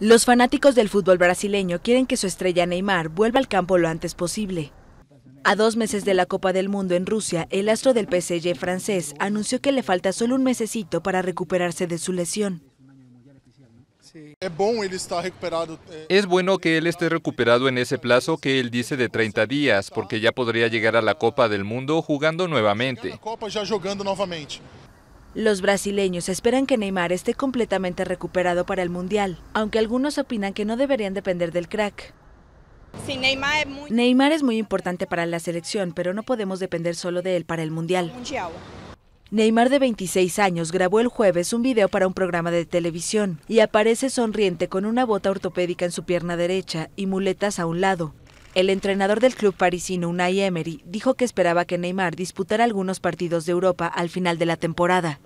Los fanáticos del fútbol brasileño quieren que su estrella Neymar vuelva al campo lo antes posible. A dos meses de la Copa del Mundo en Rusia, el astro del PSG francés anunció que le falta solo un mesecito para recuperarse de su lesión. Es bueno que él esté recuperado en ese plazo que él dice de 30 días, porque ya podría llegar a la Copa del Mundo jugando nuevamente. Los brasileños esperan que Neymar esté completamente recuperado para el Mundial, aunque algunos opinan que no deberían depender del crack. Neymar, es muy... Neymar es muy importante para la selección, pero no podemos depender solo de él para el Mundial. mundial. Neymar de 26 años grabó el jueves un video para un programa de televisión y aparece sonriente con una bota ortopédica en su pierna derecha y muletas a un lado. El entrenador del club parisino Unai Emery dijo que esperaba que Neymar disputara algunos partidos de Europa al final de la temporada.